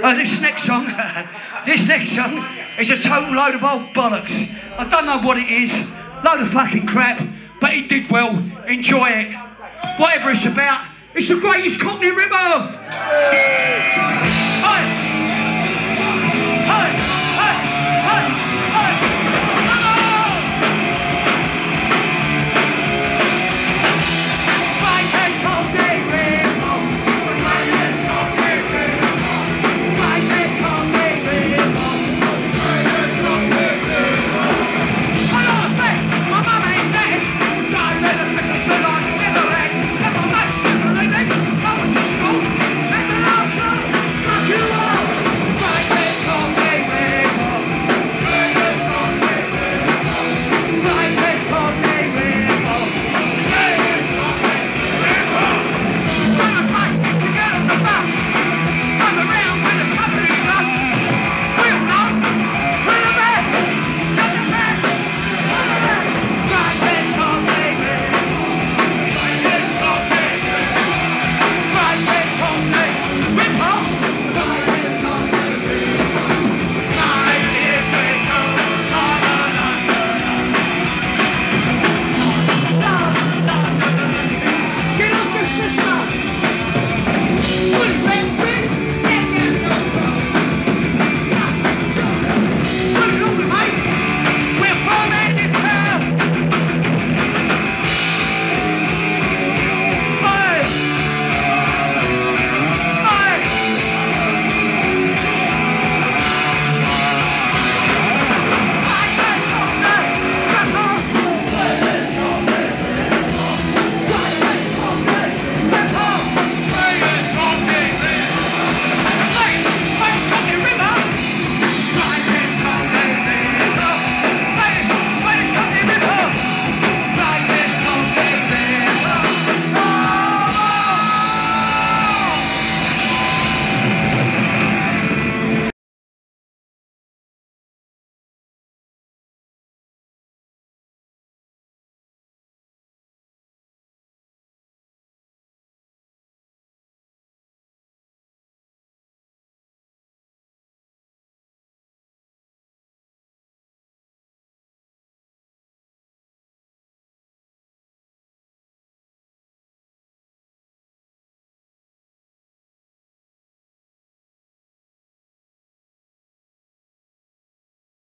Uh, this next song, this next song is a total load of old bollocks. I don't know what it is, load of fucking crap, but it did well. Enjoy it. Whatever it's about, it's the greatest Cockney rip-off.